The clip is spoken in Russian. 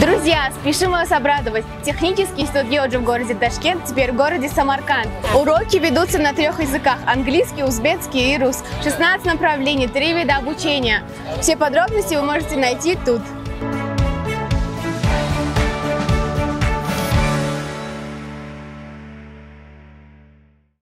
Друзья, спешим вас обрадовать. Технический институт геоджи в городе Ташкент теперь в городе Самарканд. Уроки ведутся на трех языках – английский, узбекский и рус. 16 направлений, три вида обучения. Все подробности вы можете найти тут.